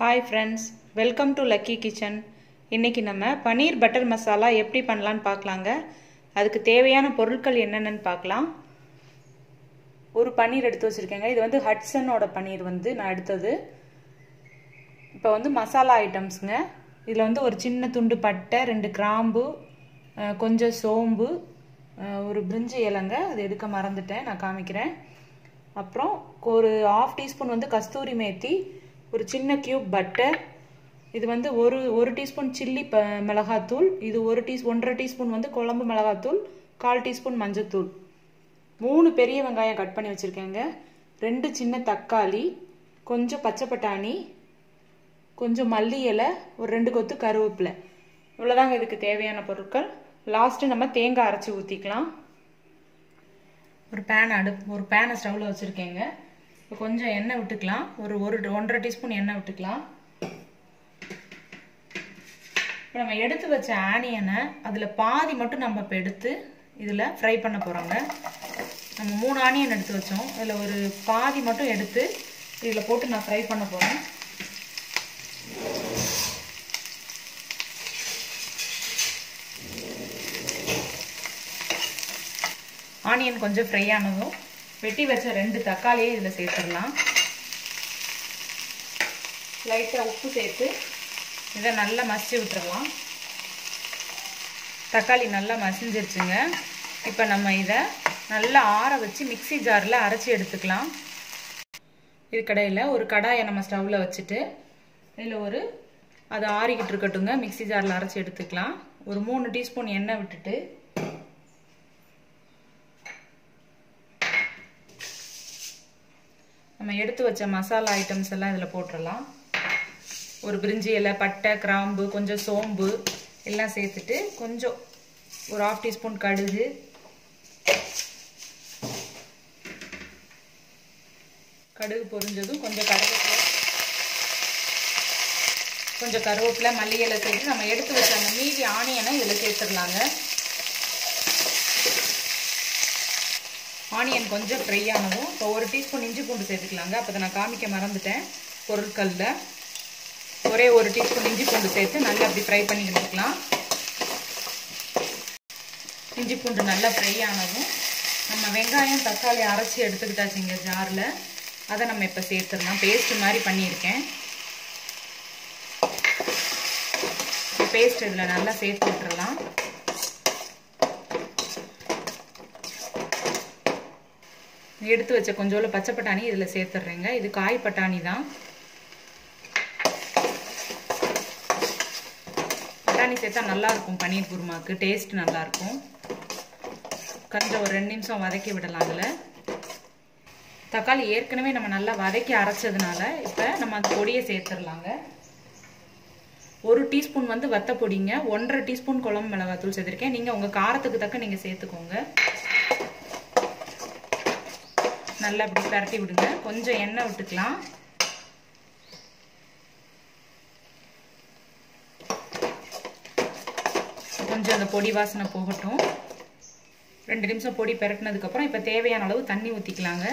Hi friends welcome to lucky kitchen இன்றைக்கி நம்ம பன்னீர் butter masala எப்படி பண்ணலான்னு பார்க்கலாங்க. அதுக்கு தேவையான பொருட்கள் என்னென்னு பார்க்கலாம். ஒரு பன்னீர் எடுத்து வச்சுருக்கேங்க. இது வந்து ஹட்சனோட பன்னீர் வந்து நான் எடுத்தது. இப்போ வந்து மசாலா ஐட்டம்ஸுங்க இதில் வந்து ஒரு சின்ன துண்டு பட்டை ரெண்டு கிராம்பு கொஞ்சம் சோம்பு ஒரு பிரிஞ்சு இலைங்க. அது எடுக்க மறந்துட்டேன். நான் காமிக்கிறேன். அப்புறம் ஒரு ஆஃப் டீஸ்பூன் வந்து கஸ்தூரி மேத்தி ஒரு சின்ன கியூப் பட்டர் இது வந்து ஒரு ஒரு டீஸ்பூன் சில்லி ப மிளகாத்தூள். இது ஒரு டீஸ் ஒன்றரை டீஸ்பூன் வந்து குழம்பு மிளகாத்தூள் கால் டீஸ்பூன் மஞ்சத்தூள். மூணு பெரிய வெங்காயம் கட் பண்ணி வச்சுருக்கேங்க. ரெண்டு சின்ன தக்காளி கொஞ்சம் பச்சை பட்டாணி கொஞ்சம் மல்லி இலை ஒரு ரெண்டு கொத்து கருவேப்பிலை. இவ்வளோதாங்க இதுக்கு தேவையான பொருட்கள். லாஸ்ட்டு நம்ம தேங்காய் அரைச்சி ஊற்றிக்கலாம் ஒரு பேன் அடுப்பு ஒரு பேனை ஸ்டவ்வில் வச்சுருக்கேங்க. இப்போ கொஞ்சம் எண்ணெய் விட்டுக்கலாம். ஒரு ஒரு ஒன்றரை டீஸ்பூன் எண்ணெய் விட்டுக்கலாம். இப்போ நம்ம எடுத்து வச்ச ஆனியனை அதில் பாதி மட்டும் நம்ம இப்போ எடுத்து இதில் ஃப்ரை பண்ண போகிறோங்க நம்ம மூணு ஆனியன் எடுத்து வச்சோம். அதில் ஒரு பாதி மட்டும் எடுத்து இதில் போட்டு நான் ஃப்ரை பண்ண போகிறேன் ஆனியன் கொஞ்சம் ஃப்ரை ஆனதும் வெட்டி வச்ச ரெண்டு தக்காளியை இதில் சேர்த்துடலாம். லைட்டாக உப்பு சேர்த்து இதை நல்லா மசிச்சு விட்டுறலாம். தக்காளி நல்லா மசிஞ்சிருச்சுங்க. இப்போ நம்ம இதை நல்லா ஆற வச்சு மிக்சி ஜாரில் அரைச்சி எடுத்துக்கலாம். இது கடையில் ஒரு கடாயை நம்ம ஸ்டவ்வில் வச்சுட்டு இதில் ஒரு அது ஆறிக்கிட்டு இருக்கட்டுங்க மிக்சி ஜாரில் அரைச்சி எடுத்துக்கலாம். ஒரு மூணு டீஸ்பூன் எண்ணெய் விட்டுட்டு எடுத்து வச்ச மசாலா ஐட்டம்ஸ் எல்லாம் இதில் போட்டுடலாம் ஒரு பிரிஞ்சி இலை பட்டை கிராம்பு கொஞ்சம் சோம்பு எல்லாம் சேர்த்துட்டு கொஞ்சம் ஒரு ஆஃப் டீஸ்பூன் கடுகு. கடுகு பொரிஞ்சதும் கொஞ்சம் கருவேப்பிலை. கொஞ்சம் கருவேப்பிலை மல்லி இலை சேர்த்து நம்ம எடுத்து வச்ச அந்த மீதி ஆனியனை இதில் சேர்த்துடலாங்க. ஆனியன் கொஞ்சம் ஃப்ரை ஆனதும் இப்போ ஒரு டீஸ்பூன் இஞ்சி பூண்டு சேர்த்துக்கலாங்க. அப்போ நான் காமிக்க மறந்துட்டேன். பொருட்களில் ஒரே ஒரு டீஸ்பூன் இஞ்சி பூண்டு சேர்த்து நல்லா அப்படி ஃப்ரை பண்ணி எடுத்துக்கலாம். இஞ்சி பூண்டு நல்லா ஃப்ரை ஆனதும் நம்ம வெங்காயம் தக்காளி அரைச்சி எடுத்துக்கிட்டாச்சுங்க ஜாரில் அதை நம்ம இப்போ சேர்த்துடலாம். பேஸ்ட் மாதிரி பண்ணியிருக்கேன். பேஸ்ட் இதில் நல்லா சேர்த்து விட்டுறலாம். எடுத்து வச்ச கொஞ்சோண்டு பச்சை பட்டாணி இதில் சேர்த்துட்றேங்க இது காய் பட்டாணி தான். பட்டாணி சேர்த்தா நல்லாயிருக்கும் பன்னீர் குருமாவுக்கு டேஸ்ட் நல்லாயிருக்கும் கொஞ்சம் ஒரு ரெண்டு நிமிஷம் வதக்கி விடலாம் அதில். தக்காளி ஏற்கனவே நம்ம நல்லா வதக்கி அரைச்சதுனால இப்போ நம்ம அந்த பொடியை சேர்த்துடலாங்க ஒரு டீஸ்பூன் வந்து வத்த பொடிங்க ஒன்றரை டீஸ்பூன் குழம்பு மிளகாத்தூள் சேர்த்துருக்கேன். நீங்கள் உங்கள் காரத்துக்கு தக்க நீங்கள் சேர்த்துக்கோங்க. நல்லா இப்படி பரட்டி விடுங்க. கொஞ்சம் எண்ணெய் விட்டுக்கலாம். கொஞ்சம் அந்த பொடி வாசனை போகட்டும். ரெண்டு நிமிஷம் பொடி பெரட்டினதுக்கப்புறம் இப்போ தேவையான அளவு தண்ணி ஊற்றிக்கலாங்க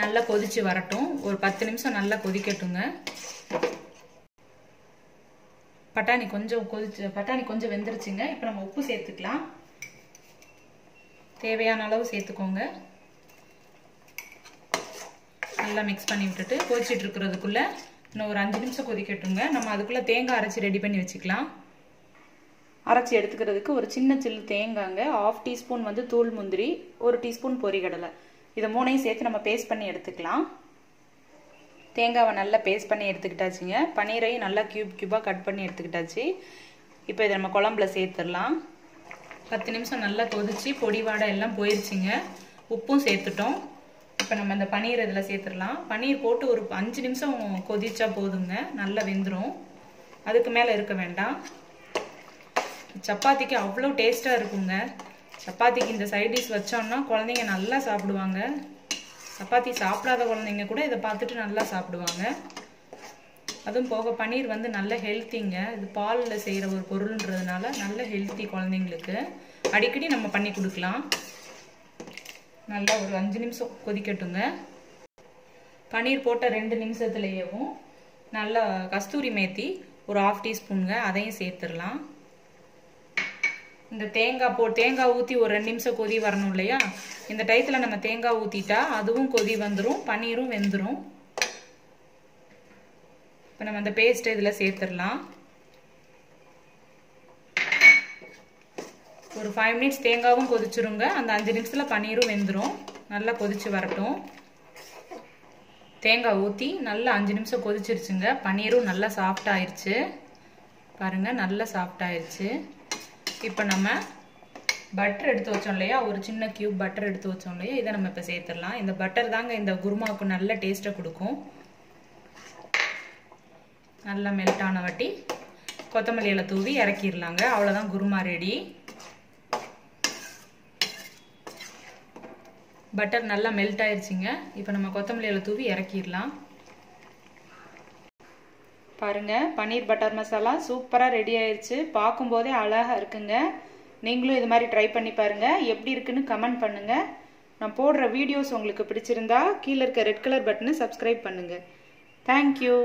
நல்லா கொதிச்சு வரட்டும். ஒரு பத்து நிமிஷம் நல்லா கொதிக்கட்டுங்க. பட்டாணி கொஞ்சம் கொதிச்சு பட்டாணி கொஞ்சம் வெந்துருச்சுங்க. இப்போ நம்ம உப்பு சேர்த்துக்கலாம். தேவையான அளவு சேர்த்துக்கோங்க. நல்லா மிக்ஸ் பண்ணி விட்டுட்டு கொதிச்சுட்டு இருக்கிறதுக்குள்ள இன்னும் ஒரு அஞ்சு நிமிஷம் கொதிக்கட்டுங்க. நம்ம அதுக்குள்ளே தேங்காய் அரைச்சி ரெடி பண்ணி வச்சுக்கலாம். அரைச்சி எடுத்துக்கிறதுக்கு ஒரு சின்ன சில்லு தேங்காங்க. ஆஃப் டீஸ்பூன் வந்து தூள் முந்திரி ஒரு டீஸ்பூன் பொரிகடலை. இதை மூணையும் சேர்த்து நம்ம பேஸ்ட் பண்ணி எடுத்துக்கலாம். தேங்காவை நல்லா பேஸ்ட் பண்ணி எடுத்துக்கிட்டாச்சுங்க. பன்னீரையும் நல்லா க்யூப் க்யூபாக கட் பண்ணி எடுத்துக்கிட்டாச்சு. இப்போ இதை நம்ம குழம்புல சேர்த்துடலாம். பத்து நிமிஷம் நல்லா கொதிச்சு பொடி வாடை எல்லாம் போயிடுச்சுங்க உப்பும் சேர்த்துட்டோம். இப்போ நம்ம இந்த பன்னீர் இதில் சேர்த்துடலாம். பன்னீர் போட்டு ஒரு அஞ்சு நிமிஷம் கொதிச்சா போதுங்க. நல்லா வெந்துடும் அதுக்கு மேலே இருக்க வேண்டாம். சப்பாத்திக்கு அவ்வளோ டேஸ்ட்டாக இருக்குங்க. சப்பாத்திக்கு இந்த சைட் டிஷ் வச்சோம்னா குழந்தைங்க நல்லா சாப்பிடுவாங்க. சப்பாத்தி சாப்பிடாத குழந்தைங்க கூட இதை பார்த்துட்டு நல்லா சாப்பிடுவாங்க. அதுவும் போக பன்னீர் வந்து நல்ல ஹெல்த்திங்க. இது பாலில் செய்கிற ஒரு பொருள்ன்றதுனால நல்ல ஹெல்த்தி குழந்தைங்களுக்கு. அடிக்கடி நம்ம பண்ணி கொடுக்கலாம். நல்லா ஒரு அஞ்சு நிமிஷம் கொதிக்கட்டுங்க. பன்னீர் போட்ட ரெண்டு நிமிஷத்துலேயேவும் நல்லா கஸ்தூரி மேத்தி ஒரு ஆஃப் டீஸ்பூனுங்க அதையும் சேர்த்துடலாம். இந்த தேங்காய் போ தேங்காய் ஊற்றி ஒரு ரெண்டு நிமிஷம் கொதி வரணும் இல்லையா? இந்த டயத்தில் நம்ம தேங்காய் ஊற்றிட்டா அதுவும் கொதி வந்துடும் பன்னீரும் வெந்துடும் இப்போ நம்ம அந்த பேஸ்ட்டை இதில் சேர்த்துடலாம். ஒரு ஃபைவ் மினிட்ஸ் தேங்காவும் கொதிச்சிருங்க. அந்த அஞ்சு நிமிஷத்தில் பன்னீரும் வெந்துடும் நல்லா கொதிச்சு வரட்டும். தேங்காய் ஊற்றி நல்லா அஞ்சு நிமிஷம் கொதிச்சிருச்சுங்க. பன்னீரும் நல்லா சாஃப்ட் ஆயிடுச்சு பாருங்கள் நல்லா சாஃப்ட் ஆயிடுச்சு இப்போ நம்ம பட்டர் எடுத்து வச்சோம் இல்லையா? ஒரு சின்ன கியூப் பட்டர் எடுத்து வச்சோம் இல்லையா? இதை நம்ம இப்போ சேர்த்துடலாம். இந்த பட்டர் தாங்க இந்த குருமாவுக்கு நல்ல டேஸ்ட்டை கொடுக்கும். நல்லா மெல்ட் ஆன வாட்டி தூவி இறக்கிடலாங்க. அவ்வளோதான் குருமா ரெடி பட்டர் நல்லா மெல்ட் ஆயிடுச்சுங்க இப்போ நம்ம கொத்தமல்லியில் தூவி இறக்கிடலாம். பாருங்க. பன்னீர் பட்டர் மசாலா சூப்பராக ரெடி ஆயிடுச்சு பார்க்கும்போதே அழகாக இருக்குங்க. நீங்களும் இது மாதிரி ட்ரை பண்ணி பாருங்கள் எப்படி இருக்குன்னு கமெண்ட் பண்ணுங்கள் நான் போடுற வீடியோஸ் உங்களுக்கு பிடிச்சிருந்தா கீழே இருக்க ரெட் கலர் பட்டனை சப்ஸ்கிரைப் பண்ணுங்கள் தேங்க்யூ